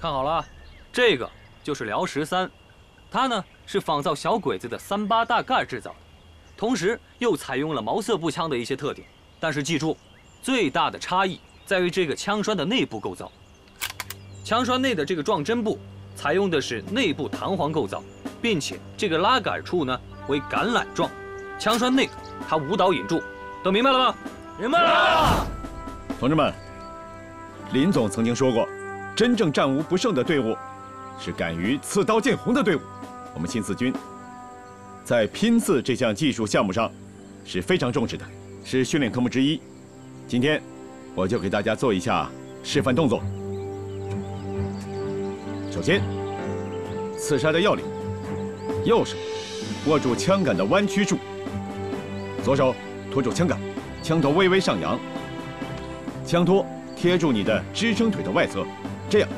看好了，这个就是辽十三，它呢是仿造小鬼子的三八大盖制造的，同时又采用了毛瑟步枪的一些特点。但是记住，最大的差异在于这个枪栓的内部构造。枪栓内的这个撞针部采用的是内部弹簧构造，并且这个拉杆处呢为橄榄状。枪栓内它无导引柱，都明白了吗？明白了。同志们，林总曾经说过，真正战无不胜的队伍，是敢于刺刀见红的队伍。我们新四军在拼刺这项技术项目上是非常重视的。是训练科目之一，今天我就给大家做一下示范动作。首先，刺杀的要领：右手握住枪杆的弯曲处，左手托住枪杆，枪头微微上扬，枪托贴住你的支撑腿的外侧，这样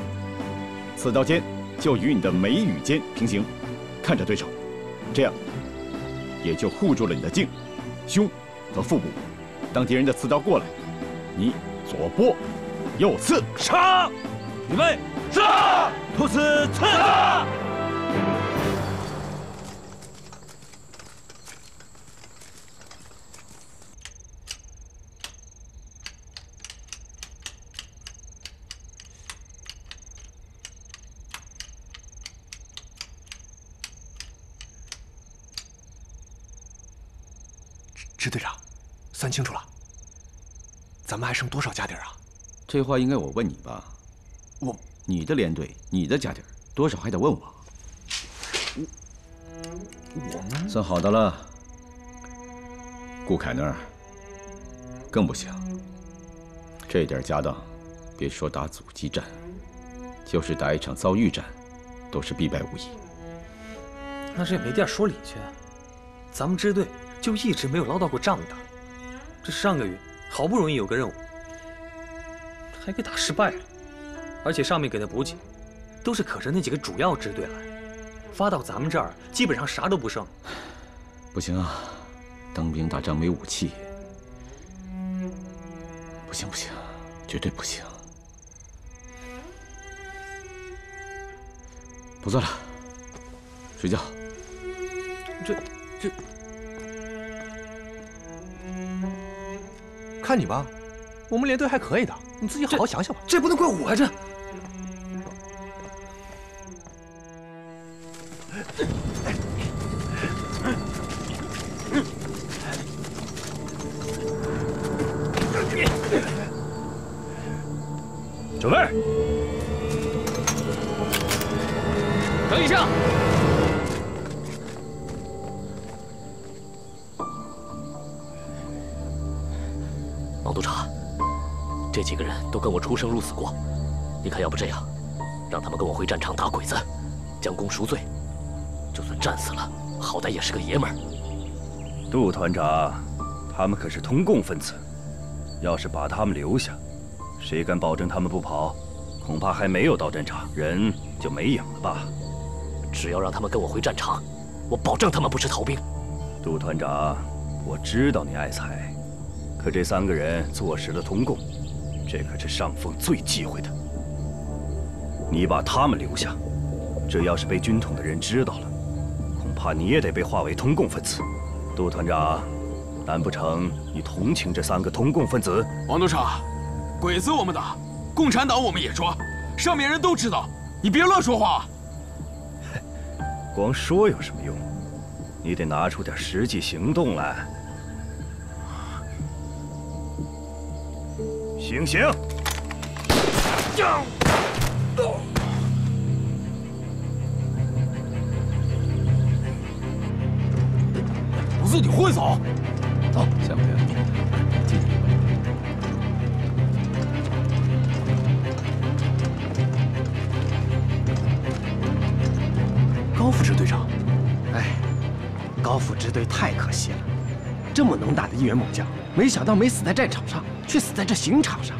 刺刀尖就与你的眉宇间平行，看着对手，这样也就护住了你的颈、胸。和腹部，当敌人的刺刀过来，你左拨，右刺，杀！预备，杀！突刺，刺！支队长，算清楚了，咱们还剩多少家底儿啊？这话应该我问你吧？我，你的连队，你的家底儿多少还得问我。我，我们算好的了。顾凯那儿更不行，这点家当，别说打阻击战，就是打一场遭遇战，都是必败无疑。那这也没地儿说理去，咱们支队。就一直没有捞到过仗打，这上个月好不容易有个任务，还给打失败了，而且上面给的补给都是可着那几个主要支队来，发到咱们这儿基本上啥都不剩。不行啊，当兵打仗没武器，不行不行，绝对不行。不做了，睡觉。这这。看你吧，我们连队还可以的，你自己好好想想吧。这不能怪我啊！这，准备，等一下。都跟我出生入死过，你看，要不这样，让他们跟我回战场打鬼子，将功赎罪，就算战死了，好歹也是个爷们儿。杜团长，他们可是通共分子，要是把他们留下，谁敢保证他们不跑？恐怕还没有到战场，人就没影了吧？只要让他们跟我回战场，我保证他们不是逃兵。杜团长，我知道你爱财，可这三个人坐实了通共。这可是上峰最忌讳的。你把他们留下，这要是被军统的人知道了，恐怕你也得被划为通共分子。杜团长，难不成你同情这三个通共分子？王督察，鬼子我们打，共产党我们也抓，上面人都知道，你别乱说话。光说有什么用？你得拿出点实际行动来。行刑！我自己会走。走，高副支队长，哎，高副支队太可惜了，这么能打的一员猛将，没想到没死在战场上。却死在这刑场上，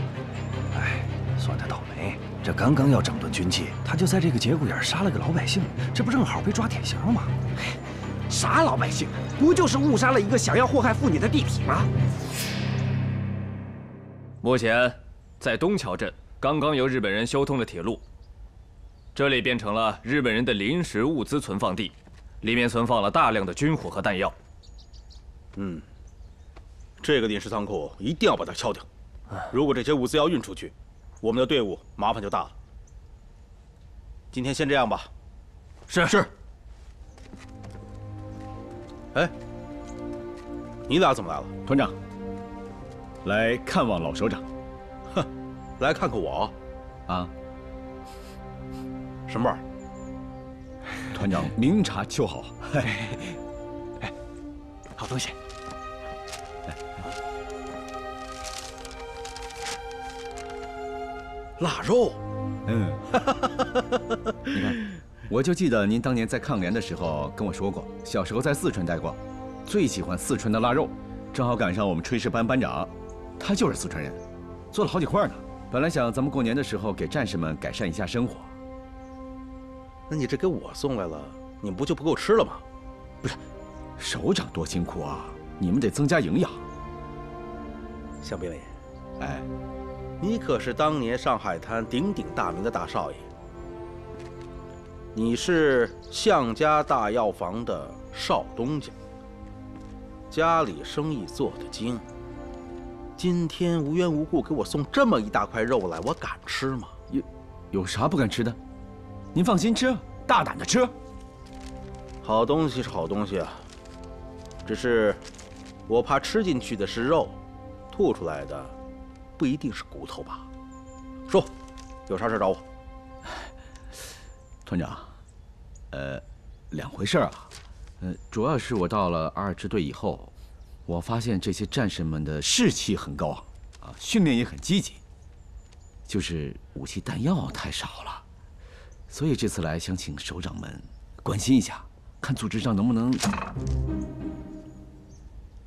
哎，算他倒霉。这刚刚要整顿军纪，他就在这个节骨眼杀了个老百姓，这不正好被抓典型吗？啥老百姓？不就是误杀了一个想要祸害妇女的地痞吗？目前，在东桥镇刚刚由日本人修通的铁路，这里变成了日本人的临时物资存放地，里面存放了大量的军火和弹药。嗯，这个临时仓库一定要把它敲掉。如果这些物资要运出去，我们的队伍麻烦就大了。今天先这样吧。是是。哎，你俩怎么来了？团长，来看望老首长。哼，来看看我。啊？什么味儿？团长明察秋毫。哎，好东西。腊肉。嗯。你看，我就记得您当年在抗联的时候跟我说过，小时候在四川待过，最喜欢四川的腊肉。正好赶上我们炊事班班长，他就是四川人，做了好几块呢。本来想咱们过年的时候给战士们改善一下生活。那你这给我送来了，你们不就不够吃了吗？不是，首长多辛苦啊，你们得增加营养。向兵卫，哎，你可是当年上海滩鼎鼎大名的大少爷，你是向家大药房的少东家，家里生意做得精。今天无缘无故给我送这么一大块肉来，我敢吃吗？有，有啥不敢吃的？您放心吃，大胆的吃。好东西是好东西啊，只是我怕吃进去的是肉，吐出来的不一定是骨头吧？说，有啥事找我？团长，呃，两回事啊。呃，主要是我到了二支队以后，我发现这些战士们的士气很高昂，啊，训练也很积极，就是武器弹药太少了。所以这次来想请首长们关心一下，看组织上能不能。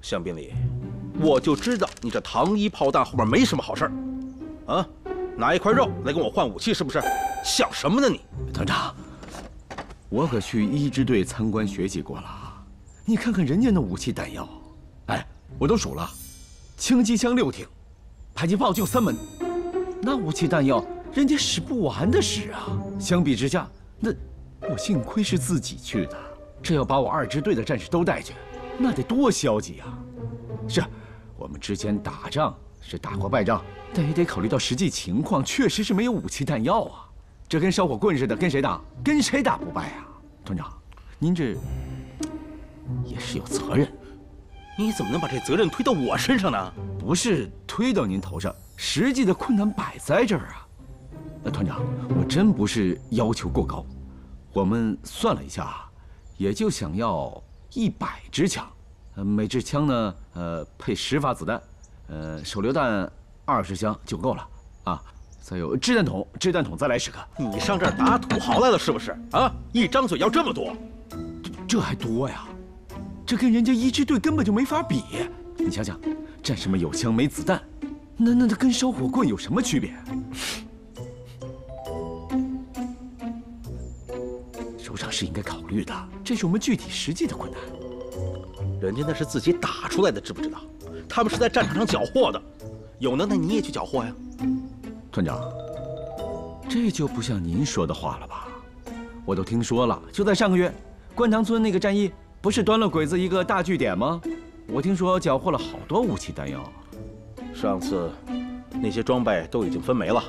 向兵礼，我就知道你这糖衣炮弹后面没什么好事儿，啊，拿一块肉来跟我换武器是不是？想什么呢你？团长，我可去一支队参观学习过了，你看看人家那武器弹药，哎，我都数了，轻机枪六挺，迫击炮就三门，那武器弹药。人家使不完的使啊！相比之下，那我幸亏是自己去的。这要把我二支队的战士都带去，那得多消极啊！是，我们之前打仗是打过败仗，但也得考虑到实际情况，确实是没有武器弹药啊！这跟烧火棍似的，跟谁打，跟谁打不败啊？团长，您这也是有责任。你怎么能把这责任推到我身上呢？不是推到您头上，实际的困难摆在这儿啊！那团长，我真不是要求过高，我们算了一下，也就想要一百支枪，呃，每支枪呢，呃，配十发子弹，呃，手榴弹二十箱就够了啊。再有掷弹筒，掷弹筒再来十个。你上这儿打土豪来了是不是？啊，一张嘴要这么多，这这还多呀？这跟人家一支队根本就没法比。你想想，战士们有枪没子弹，那那那跟烧火棍有什么区别？首长是应该考虑的，这是我们具体实际的困难。人家那是自己打出来的，知不知道？他们是在战场上缴获的，有能耐你也去缴获呀。团长，这就不像您说的话了吧？我都听说了，就在上个月，关塘村那个战役不是端了鬼子一个大据点吗？我听说缴获了好多武器弹药。上次那些装备都已经分没了，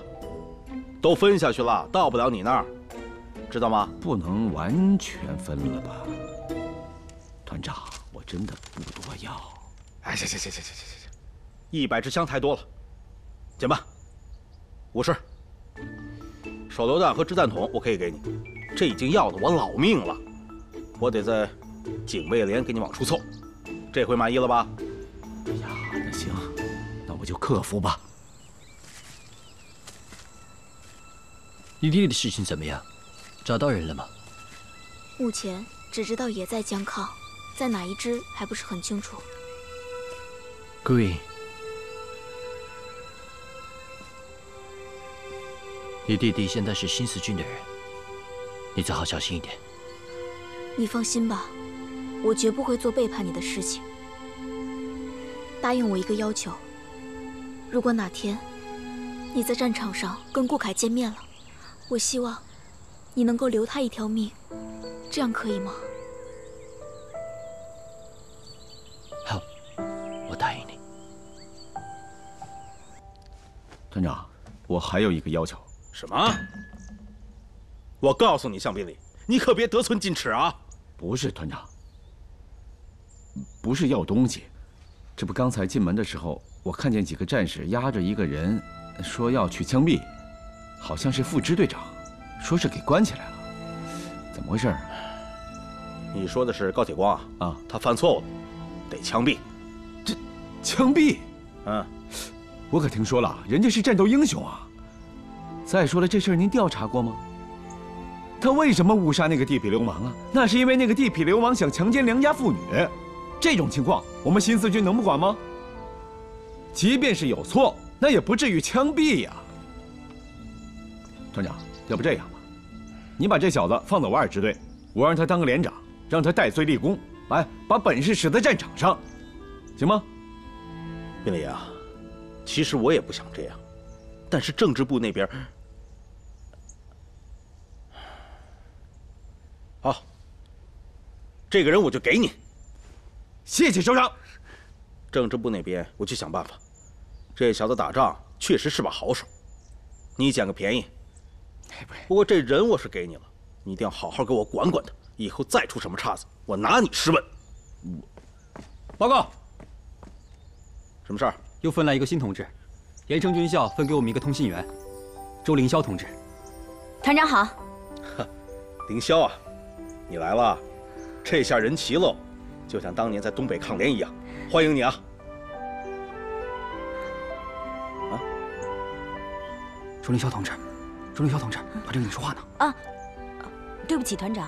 都分下去了，到不了你那儿。知道吗？不能完全分了吧，团长，我真的不多要。哎，行行行行行行行行，一百支枪太多了，减半，五十。手榴弹和掷弹筒我可以给你，这已经要了我老命了，我得在警卫连给你往出凑，这回满意了吧？哎呀，那行，那我就克服吧。你弟弟的事情怎么样？找到人了吗？目前只知道也在江抗，在哪一支还不是很清楚。Green，你弟弟现在是新四军的人，你最好小心一点。你放心吧，我绝不会做背叛你的事情。答应我一个要求，如果哪天你在战场上跟顾凯见面了，我希望。你能够留他一条命，这样可以吗？团长，我还有一个要求。什么？我告诉你，向宾礼，你可别得寸进尺啊！不是团长，不是要东西，这不刚才进门的时候，我看见几个战士押着一个人，说要去枪毙，好像是副支队长，说是给关起来了，怎么回事？你说的是高铁光啊？啊，他犯错误了，得枪毙。这，枪毙？嗯，我可听说了，人家是战斗英雄啊。再说了，这事儿您调查过吗？他为什么误杀那个地痞流氓啊？那是因为那个地痞流氓想强奸良家妇女，这种情况我们新四军能不管吗？即便是有错，那也不至于枪毙呀。团长，要不这样吧，你把这小子放到我二支队，我让他当个连长，让他戴罪立功，来把本事使在战场上，行吗？宾礼啊，其实我也不想这样，但是政治部那边。好，这个人我就给你。谢谢首长。政治部那边我去想办法。这小子打仗确实是把好手，你捡个便宜。不过这人我是给你了，你一定要好好给我管管他，以后再出什么岔子，我拿你试问。报告，什么事儿？又分来一个新同志，盐城军校分给我们一个通信员，周凌霄同志。团长好。呵，凌霄啊。你来了，这下人齐喽，就像当年在东北抗联一样，欢迎你啊！啊，周凌霄同志，周凌霄同志，团长跟你说话呢。啊，对不起，团长，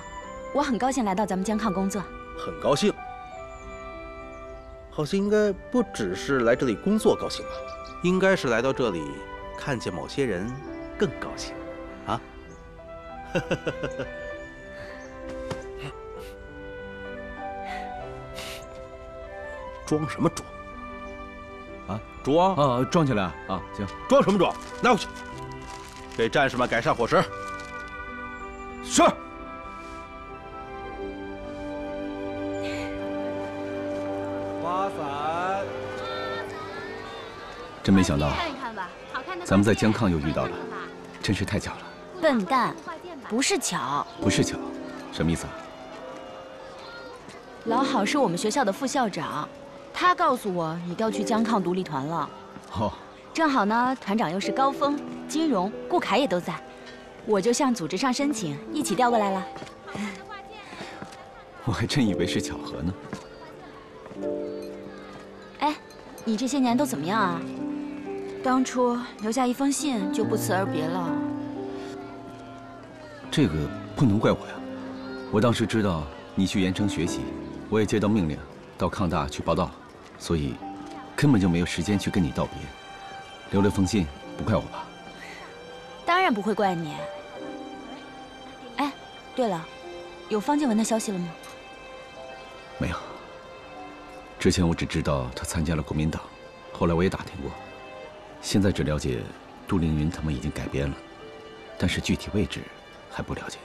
我很高兴来到咱们江抗工作。很高兴，好像应该不只是来这里工作高兴吧？应该是来到这里，看见某些人更高兴，啊？装什么装？啊，装啊，装起来啊！行，装什么装？拿过去，给战士们改善伙食。是。真没想到，咱们在江抗又遇到了，真是太巧了。笨蛋，不是巧。不是巧，什么意思啊？老郝是我们学校的副校长。他告诉我你调去江抗独立团了，哦，正好呢，团长又是高峰、金荣、顾凯也都在，我就向组织上申请，一起调过来了。我还真以为是巧合呢。哎，你这些年都怎么样啊？当初留下一封信就不辞而别了。这个不能怪我呀，我当时知道你去盐城学习，我也接到命令到抗大去报道。所以，根本就没有时间去跟你道别，留了封信，不怪我吧？当然不会怪你。哎，对了，有方静文的消息了吗？没有。之前我只知道他参加了国民党，后来我也打听过，现在只了解杜凌云他们已经改编了，但是具体位置还不了解。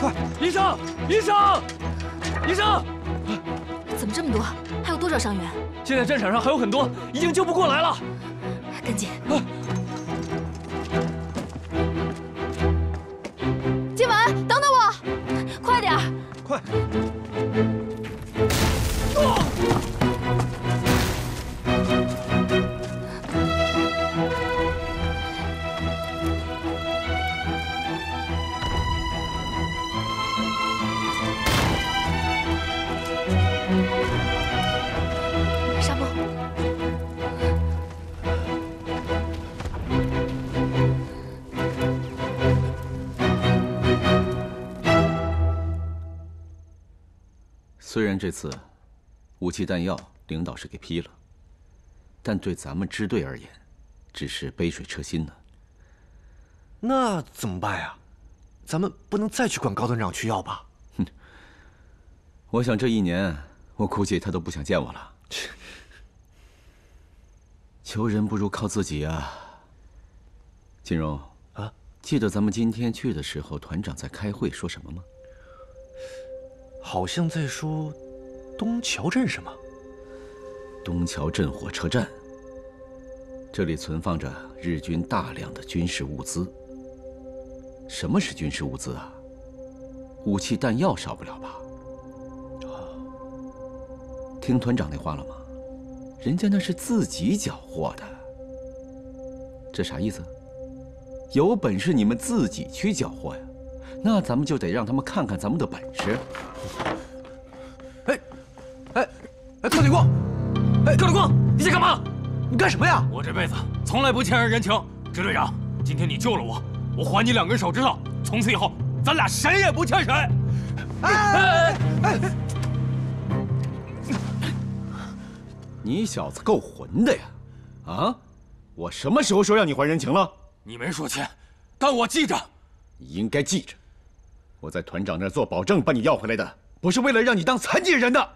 快医生，医生，医生！怎么这么多？还有多少伤员？现在战场上还有很多，已经救不过来了。赶紧！金文，等等我，快点！快！虽然这次武器弹药领导是给批了，但对咱们支队而言，只是杯水车薪呢。那怎么办呀？咱们不能再去管高团长去要吧？哼，我想这一年，我估计他都不想见我了。求人不如靠自己啊。金荣啊，记得咱们今天去的时候，团长在开会说什么吗？好像在说东桥镇什么？东桥镇火车站，这里存放着日军大量的军事物资。什么是军事物资啊？武器弹药少不了吧？啊听团长那话了吗？人家那是自己缴获的。这啥意思？有本事你们自己去缴获呀！那咱们就得让他们看看咱们的本事。哎，哎，哎，特警光！哎，特警光，你在干嘛？你干什么呀？我这辈子从来不欠人人情。支队长，今天你救了我，我还你两根手指头。从此以后，咱俩谁也不欠谁。哎哎哎！你小子够混的呀！啊，我什么时候说让你还人情了？你没说欠，但我记着。你应该记着，我在团长那做保证，把你要回来的，不是为了让你当残疾人的。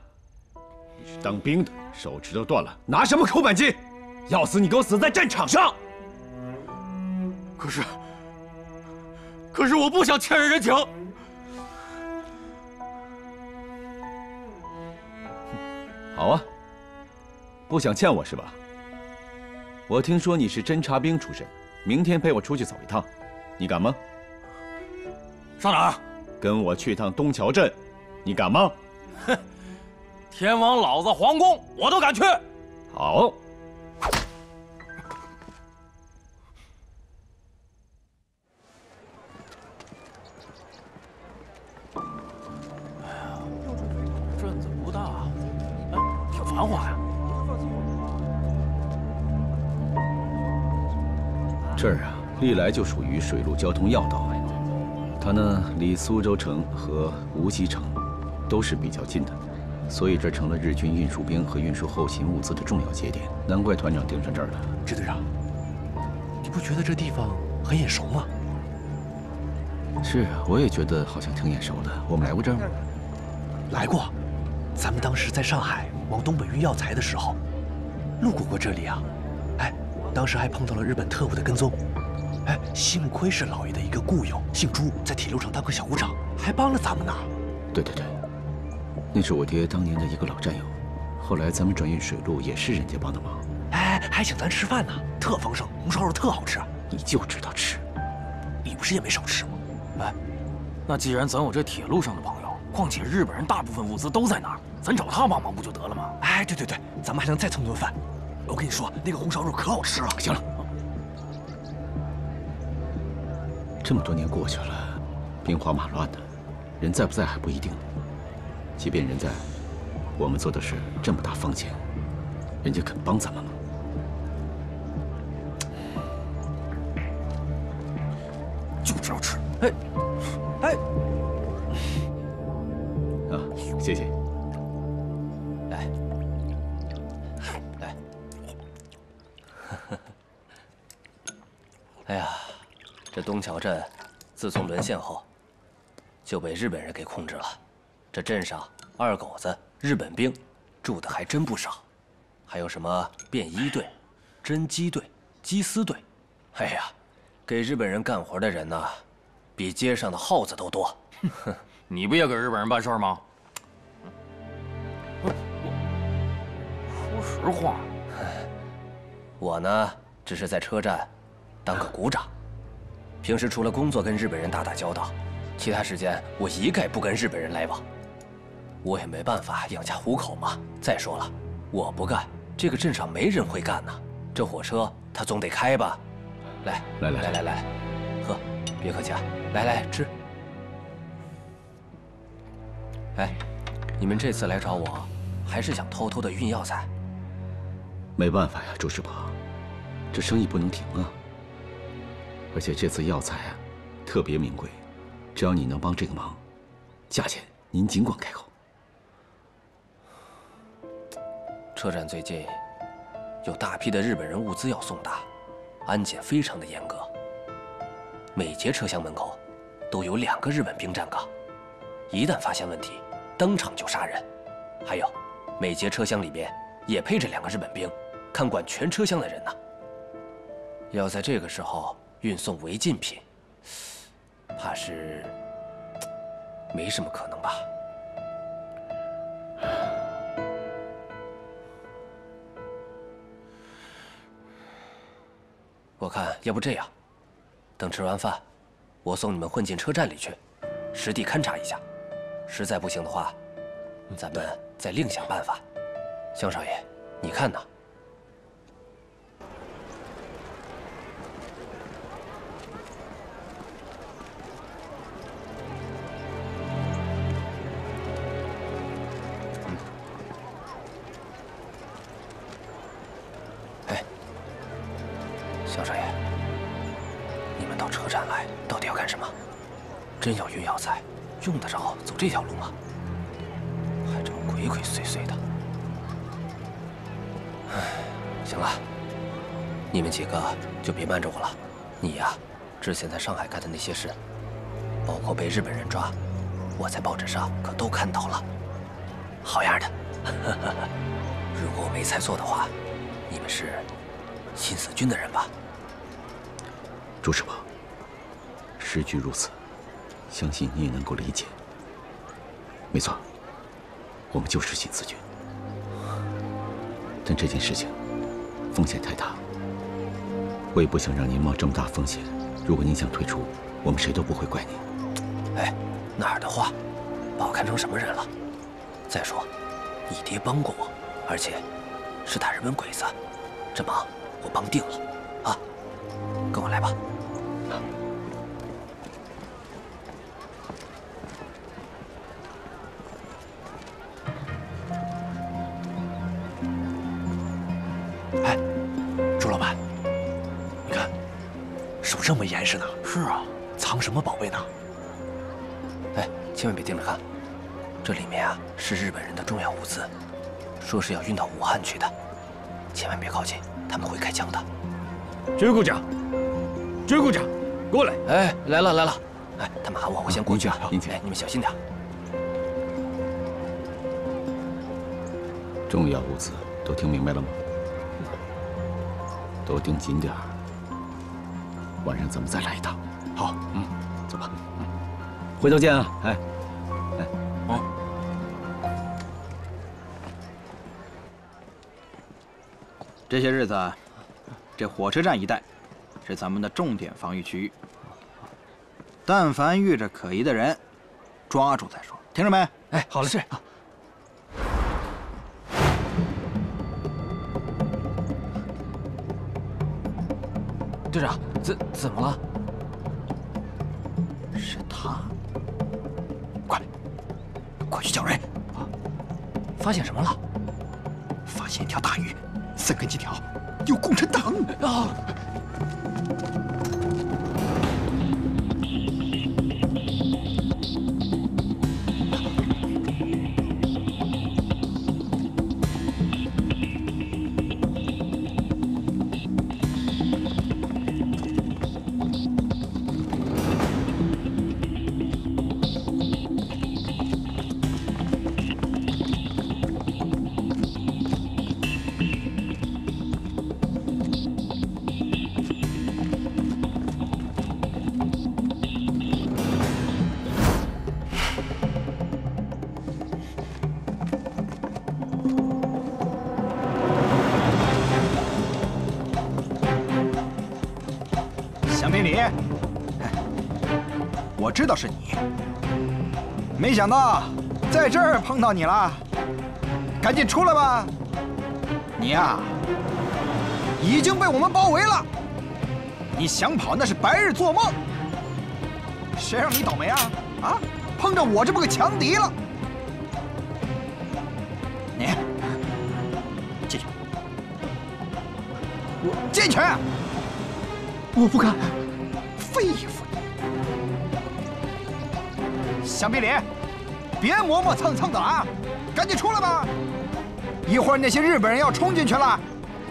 你是当兵的，手指头断了，拿什么扣扳机？要死你给我死在战场上！可是，可是我不想欠人人情。好啊。不想欠我是吧？我听说你是侦察兵出身，明天陪我出去走一趟，你敢吗？上哪儿？跟我去趟东桥镇，你敢吗？哼，天王老子皇宫我都敢去。好。哎呀，镇子不大，哎，挺繁华呀。这儿啊，历来就属于水陆交通要道。它呢，离苏州城和无锡城都是比较近的，所以这成了日军运输兵和运输后勤物资的重要节点。难怪团长盯上这儿了。支队长，你不觉得这地方很眼熟吗？是啊，我也觉得好像挺眼熟的。我们来过这儿吗？来过，咱们当时在上海往东北运药材的时候，路过过这里啊。哎当时还碰到了日本特务的跟踪，哎，幸亏是老爷的一个故友，姓朱，在铁路上当个小股长，还帮了咱们呢。对对对，那是我爹当年的一个老战友，后来咱们转运水路也是人家帮的忙。哎，还请咱吃饭呢，特丰盛，红烧肉特好吃。你就知道吃，你不是也没少吃吗？哎，那既然咱有这铁路上的朋友，况且日本人大部分物资都在那儿，咱找他帮忙不就得了吗？哎，对对对，咱们还能再蹭顿饭。我跟你说，那个红烧肉可好吃了。行了，这么多年过去了，兵荒马乱的，人在不在还不一定。即便人在，我们做的事这么大风险，人家肯帮咱们吗？就知道吃。哎，哎，啊，谢谢。哎 呀，这东桥镇自从沦陷后，就被日本人给控制了。这镇上二狗子、日本兵住的还真不少，还有什么便衣队、侦缉队、缉私队。哎呀，给日本人干活的人呢，比街上的耗子都多。哼，你不也给日本人办事吗？我说实话，我呢，只是在车站。当个股长，平时除了工作跟日本人打打交道，其他时间我一概不跟日本人来往。我也没办法养家糊口嘛。再说了，我不干，这个镇上没人会干呐。这火车它总得开吧？来来来来来来，喝，别客气啊！来来吃。哎，你们这次来找我，还是想偷偷的运药材？没办法呀，朱师伯，这生意不能停啊。而且这次药材啊，特别名贵，只要你能帮这个忙，价钱您尽管开口。车站最近有大批的日本人物资要送达，安检非常的严格。每节车厢门口都有两个日本兵站岗，一旦发现问题，当场就杀人。还有，每节车厢里边也配着两个日本兵，看管全车厢的人呢。要在这个时候运送违禁品，怕是没什么可能吧。我看要不这样，等吃完饭，我送你们混进车站里去，实地勘察一下。实在不行的话，咱们再另想办法。江少爷，你看呢？这条路吗？还这么鬼鬼祟祟的。唉，行了，你们几个就别瞒着我了。你呀，之前在上海干的那些事，包括被日本人抓，我在报纸上可都看到了，好样的！如果我没猜错的话，你们是新四军的人吧？朱师傅，时局如此，相信你也能够理解。没错，我们就是新四军。但这件事情风险太大，我也不想让您冒这么大风险。如果您想退出，我们谁都不会怪您。哎，哪儿的话，把我看成什么人了？再说，你爹帮过我，而且是打日本鬼子，这忙我帮定了。啊，跟我来吧。什么宝贝呢？哎，千万别盯着看，这里面啊是日本人的重要物资，说是要运到武汉去的，千万别靠近，他们会开枪的。追股长，追股长，过来！哎，来了来了，哎，他们喊我，我先过去。您请，哎，你们小心点。重要物资都听明白了吗？都盯紧点儿，晚上咱们再来一趟。好，嗯。回头见啊！哎，哎，哦。这些日子，这火车站一带是咱们的重点防御区域。但凡遇着可疑的人，抓住再说。听着没？哎，好了，是。队长，怎怎么了？发现什么了？发现一条大鱼，三根金条，有共产党啊！蒋经理，我知道是你，没想到在这儿碰到你了，赶紧出来吧！你呀，已经被我们包围了，你想跑那是白日做梦。谁让你倒霉啊？啊，碰着我这么个强敌了！你进去，我进去。我不敢，废物！香槟里，别磨磨蹭蹭的啊，赶紧出来吧！一会儿那些日本人要冲进去了，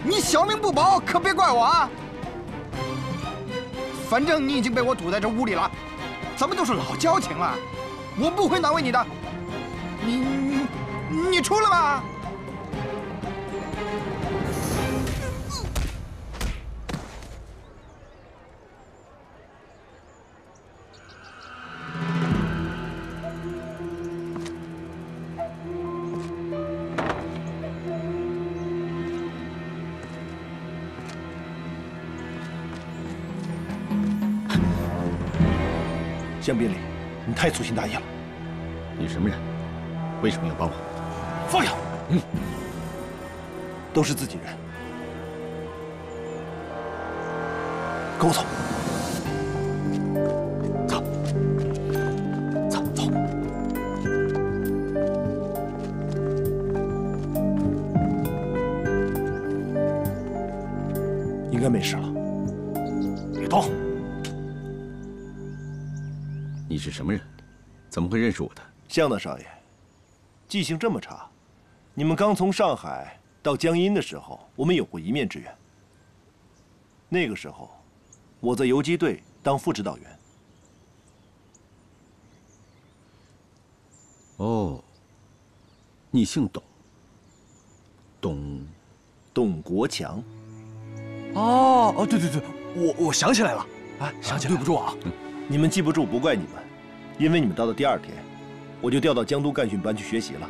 你小命不保，可别怪我啊！反正你已经被我堵在这屋里了，咱们都是老交情了，我不会难为你的。你你出来吧！向兵礼，你太粗心大意了。你什么人？为什么要帮我？放下！嗯，都是自己人，跟我走。走，走，走。应该没事了。是什么人？怎么会认识我的？向大少爷，记性这么差。你们刚从上海到江阴的时候，我们有过一面之缘。那个时候，我在游击队当副指导员。哦，你姓董？董，董国强。哦哦，对对对，我我想起来了，哎，想起来，对不住啊。你们记不住不怪你们，因为你们到的第二天，我就调到江都干训班去学习了。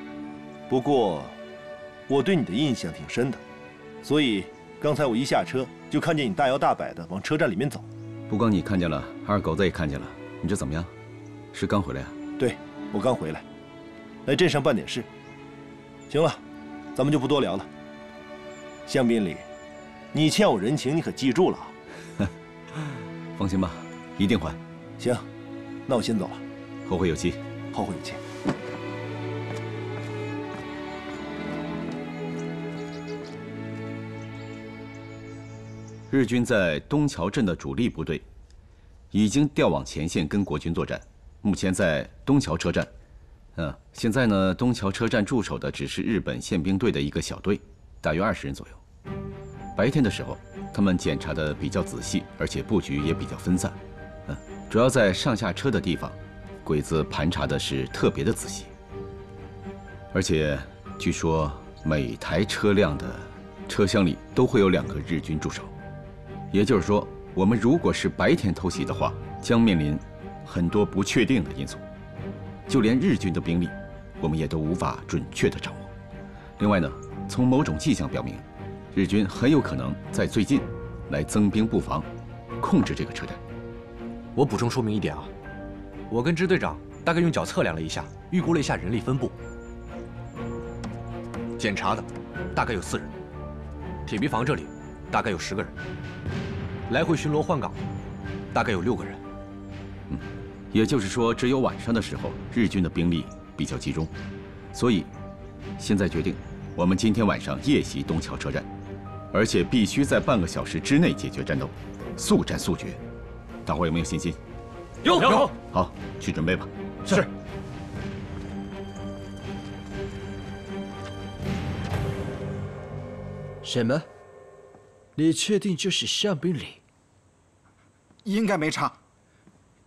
不过，我对你的印象挺深的，所以刚才我一下车就看见你大摇大摆的往车站里面走。不光你看见了，二狗子也看见了。你这怎么样？是刚回来啊？对，我刚回来，来镇上办点事。行了，咱们就不多聊了。向宾礼，你欠我人情，你可记住了啊！放心吧，一定还。行，那我先走了。后会有期。后会有期。日军在东桥镇的主力部队已经调往前线跟国军作战，目前在东桥车站。嗯，现在呢，东桥车站驻守的只是日本宪兵队的一个小队，大约二十人左右。白天的时候，他们检查的比较仔细，而且布局也比较分散。嗯，主要在上下车的地方，鬼子盘查的是特别的仔细。而且，据说每台车辆的车厢里都会有两个日军驻守。也就是说，我们如果是白天偷袭的话，将面临很多不确定的因素，就连日军的兵力，我们也都无法准确的掌握。另外呢，从某种迹象表明，日军很有可能在最近来增兵布防，控制这个车站。我补充说明一点啊，我跟支队长大概用脚测量了一下，预估了一下人力分布，检查的大概有四人，铁皮房这里大概有十个人。来回巡逻换岗，大概有六个人。嗯，也就是说，只有晚上的时候，日军的兵力比较集中。所以，现在决定，我们今天晚上夜袭东桥车站，而且必须在半个小时之内解决战斗，速战速决。大伙有没有信心？有有。好，去准备吧。是。什么？你确定就是向兵礼？应该没差。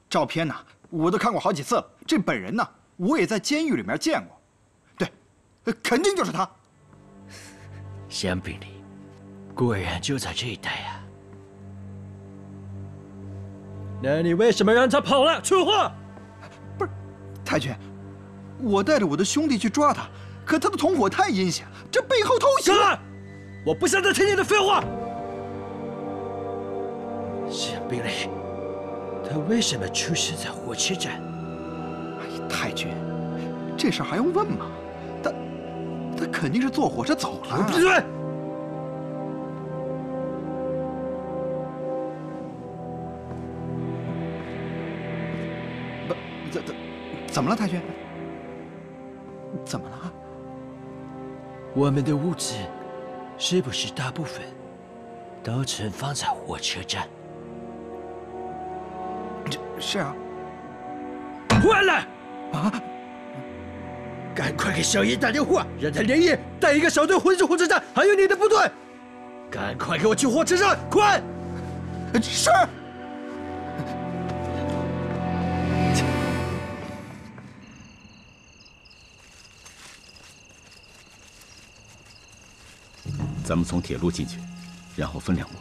照片呢，我都看过好几次了。这本人呢，我也在监狱里面见过。对，肯定就是他。香槟里，果然就在这一带啊。那你为什么让他跑了？蠢货！不是，太君，我带着我的兄弟去抓他，可他的同伙太阴险了，这背后偷袭。行了，我不想再听你的废话。向兵礼，他为什么出现在火车站？哎呀，太君，这事还用问吗？他，他肯定是坐火车走了。闭嘴！怎么了，太君？怎么了？我们的物资是不是大部分都存放在火车站？是啊，回来！啊！赶快给小爷打电话，让他连夜带一个小队回去火车站，还有你的部队，赶快给我去火车站，快！是。咱们从铁路进去，然后分两拨，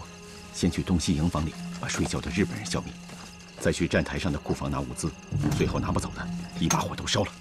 先去东西营房里把睡觉的日本人消灭。再去站台上的库房拿物资，最后拿不走的，一把火都烧了。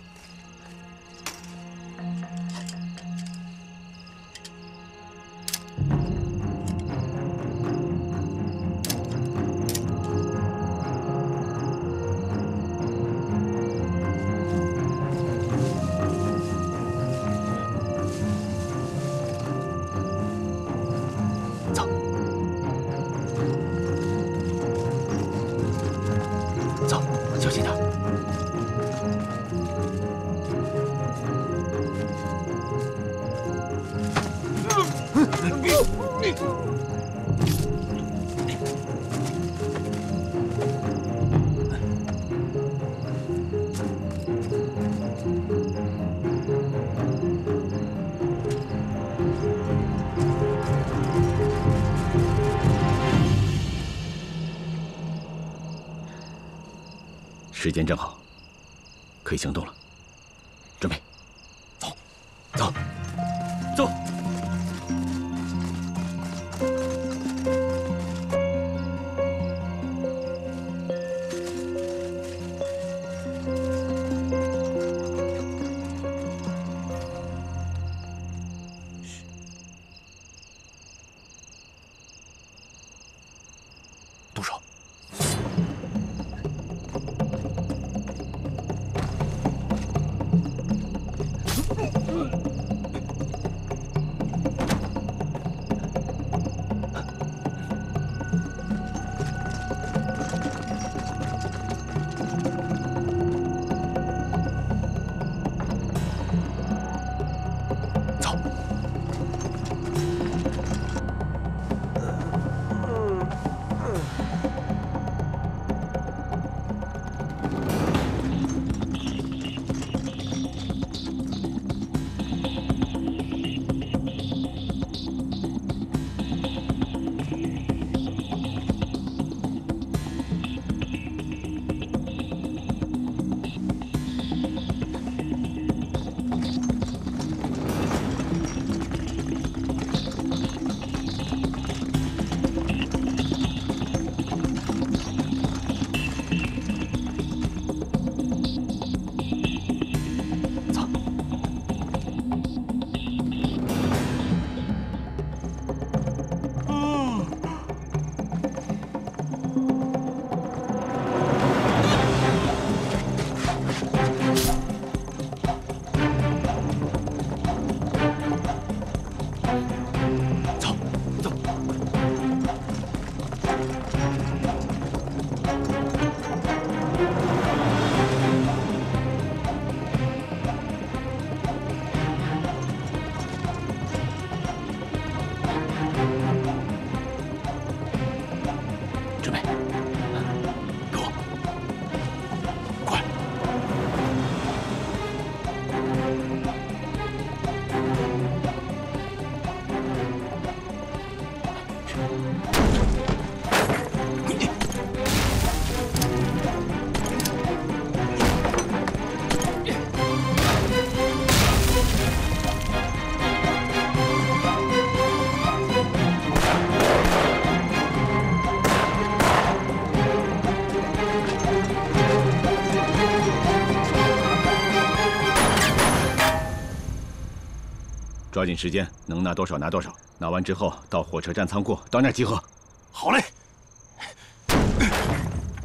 抓紧时间，能拿多少拿多少。拿完之后到火车站仓库，到那儿集合。好嘞，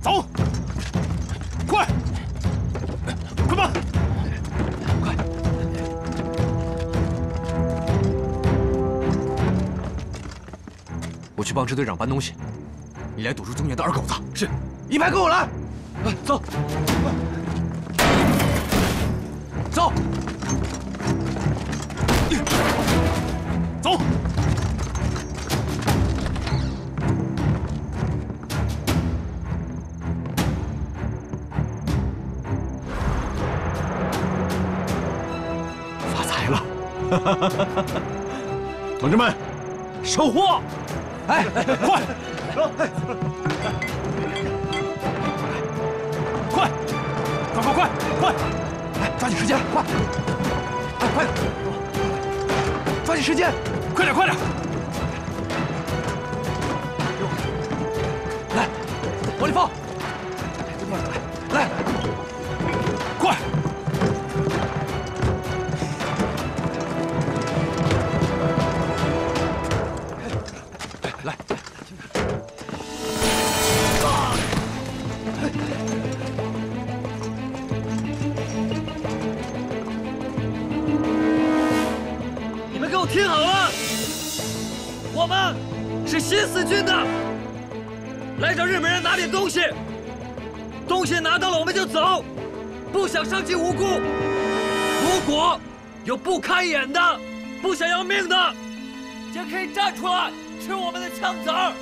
走，快，快吧！我去帮支队长搬东西，你来堵住中间的二狗子。是，一排跟我来，走，走，走。发财了！同志们，收获！哎，快，走！快，快快快快！哎，抓紧时间，快！哎，快点！抓紧时间，快点快点！来，往里放！来，快！来，你们给我听好了，我们是新四军的，来找日本人拿点东西，东西拿到了我们就走，不想伤及无辜。如果有不开眼的、不想要命的，也可以站出来吃我们的枪子儿。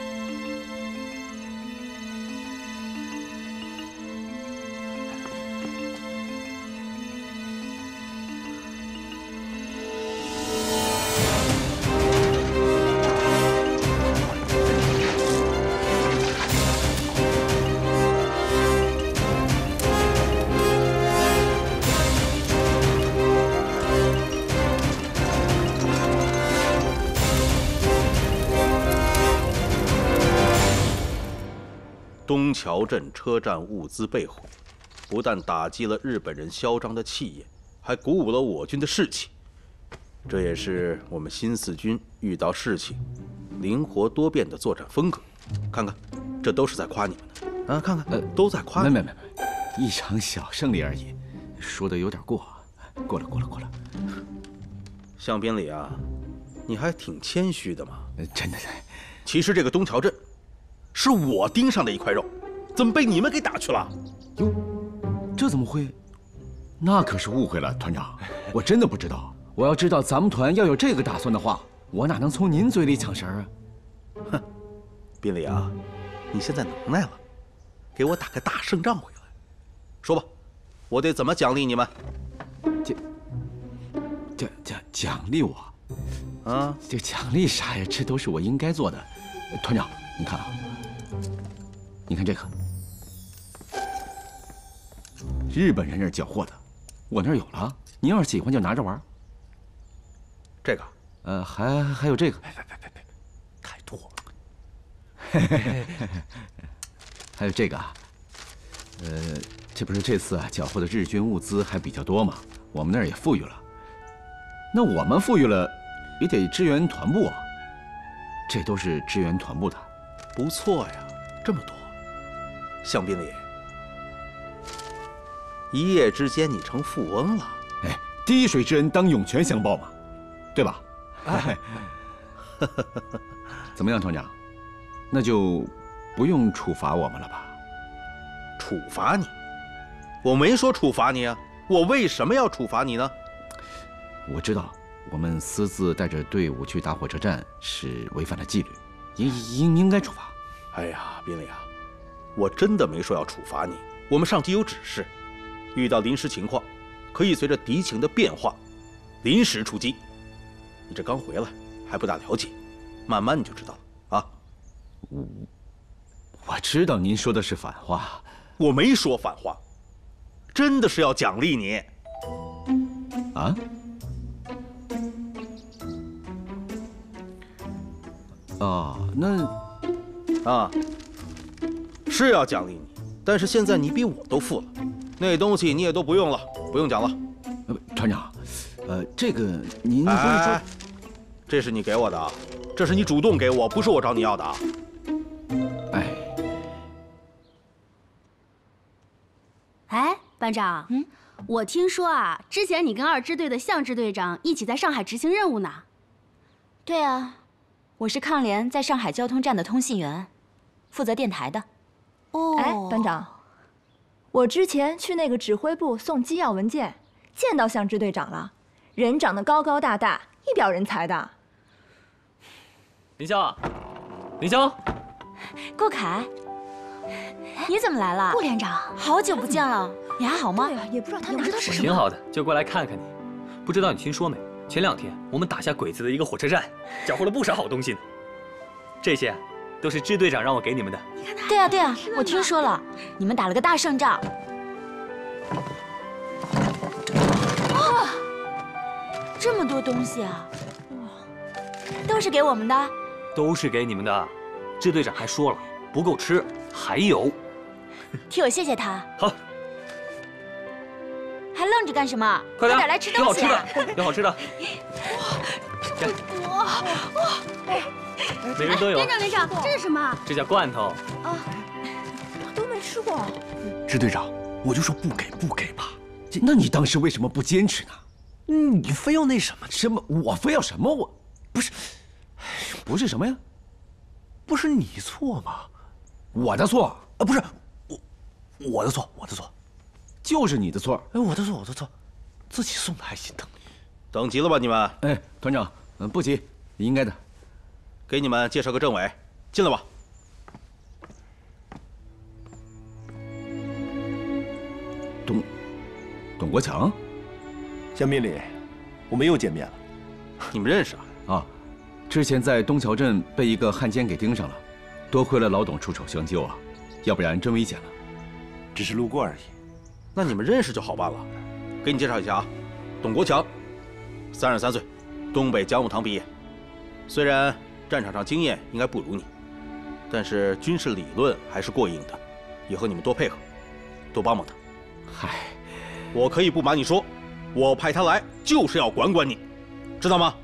桥镇车站物资被毁，不但打击了日本人嚣张的气焰，还鼓舞了我军的士气。这也是我们新四军遇到事情灵活多变的作战风格。看看，这都是在夸你们呢啊！看看，都在夸。没没没没，一场小胜利而已，说的有点过。过了过了过了。向宾礼啊，你还挺谦虚的嘛。真的。其实这个东桥镇。是我盯上的一块肉，怎么被你们给打去了？哟，这怎么会？那可是误会了，团长，我真的不知道。我要知道咱们团要有这个打算的话，我哪能从您嘴里抢食儿啊？哼，宾礼啊，你现在能耐了，给我打个大胜仗回来。说吧，我得怎么奖励你们？奖奖奖奖励我？啊，这奖励啥呀？这都是我应该做的。团长，你看啊。你看这个，日本人那儿缴获的，我那儿有了。您要是喜欢，就拿着玩。这个，呃，还还有这个，别别别别别，太多了。还有这个，呃，这不是这次啊缴获的日军物资还比较多吗？我们那儿也富裕了。那我们富裕了，也得支援团部啊。这都是支援团部的，不错呀，这么多。向宾礼，一夜之间你成富翁了。哎，滴水之恩当涌泉相报嘛，对吧？哎，怎么样，团长？那就不用处罚我们了吧？处罚你？我没说处罚你啊，我为什么要处罚你呢？我知道，我们私自带着队伍去打火车站是违反了纪律，应应应该处罚。哎呀，宾礼啊！我真的没说要处罚你，我们上级有指示，遇到临时情况，可以随着敌情的变化，临时出击。你这刚回来，还不大了解，慢慢你就知道了啊。我我知道您说的是反话，我没说反话，真的是要奖励你。啊？啊，那啊。是要奖励你，但是现在你比我都富了，那东西你也都不用了，不用讲了。团长，呃，这个您不是说，这是你给我的，这是你主动给我，不是我找你要的。哎，哎，班长，嗯，我听说啊，之前你跟二支队的向支队长一起在上海执行任务呢。对啊，我是抗联在上海交通站的通信员，负责电台的。哦，哎，班长，我之前去那个指挥部送机要文件，见到向支队长了，人长得高高大大，一表人才的。林霄，林霄，顾凯，你怎么来了？顾连长，好久不见了，你还好吗？对呀，也不知道他拿的是什么。挺好的，就过来看看你。不知道你听说没？前两天我们打下鬼子的一个火车站，缴获了不少好东西呢。这些。都是支队长让我给你们的。对啊对啊，我听说了，你们打了个大胜仗。哇，这么多东西啊！哇，都是给我们的。都是给你们的。支队长还说了，不够吃，还有。替我谢谢他。好。还愣着干什么？快点来吃东西。有好吃的，有好吃的。哇 哇！每人都有。连长，连长，这是什么？这叫罐头。啊，都没吃过。支队长，我就说不给不给吧。那你当时为什么不坚持呢？你非要那什么什么？我非要什么？我不是，不是什么呀？不是你错吗？我的错啊？不是我，我的错，我的错，就是你的错。哎，我的错，我的错，自己送的还心疼。等急了吧你们？哎，团长，嗯，不急，应该的。给你们介绍个政委，进来吧。董董国强，江兵里，我们又见面了。你们认识啊？啊，之前在东桥镇被一个汉奸给盯上了，多亏了老董出手相救啊，要不然真危险了。只是路过而已。那你们认识就好办了。给你介绍一下啊，董国强，三十三岁，东北讲武堂毕业。虽然战场上经验应该不如你，但是军事理论还是过硬的。以后你们多配合，多帮帮他。嗨，我可以不瞒你说，我派他来就是要管管你，知道吗？